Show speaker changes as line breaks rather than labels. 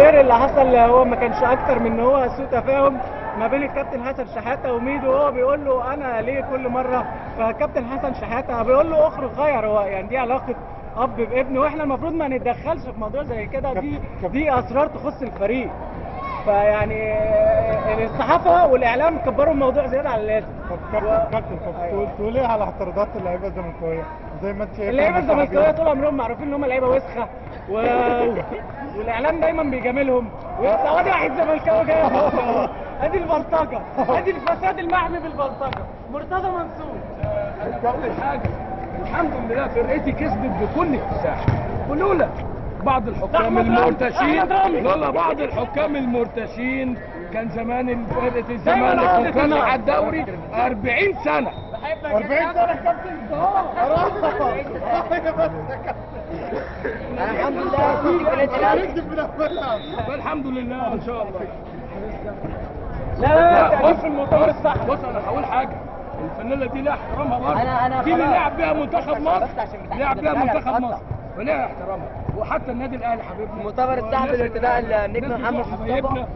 غير اللي حصل هو ما كانش أكتر من إن هو سوء تفاهم ما بين الكابتن حسن شحاتة وميدو. هو بيقول له أنا ليه كل مرة فالكابتن حسن شحاتة بيقول له اخرج غير هو يعني دي علاقة أب بابن وإحنا المفروض ما نتدخلش في موضوع زي كده. دي دي أسرار تخص الفريق. فيعني الصحافة والإعلام كبروا الموضوع زيادة عن اللازم.
طب كابتن كابتن طب تقول- تقول إيه على اعتراضات اللعيبة الزملكاوية؟ زي ما أنت اللعيبة
الزملكاوية طول عمرهم معروفين إن هم لعيبة وسخة. و... والإعلام دايما بيجاملهم. وادي واحد زملكاوي جاي. أدي البلطجة. أدي الفساد المحمي بالبلطجة. مرتضى منصور.
أول حاجة. الحمد لله فرقتي كسبت بكل اكتساح. ولولا بعض الحكام المرتشين. لولا بعض الحكام المرتشين. كان زمان فرقه الزمالك وكان. على الدوري 40 سنة.
40 سنه كابتن
الحمد لله
فالحمد لله ان شاء الله
لا لا في المؤتمر الصح
بص أنا هقول حاجة الفانيلا دي لها احترامها برضه
أنا- أنا
دي اللي. لعب بيها منتخب مصر لعب بيها منتخب مصر ولها احترامها وحتى النادي الاهلي حبيبنا
مؤتمر الصحفي
والناس
الارتداء النجم محمد
بتوع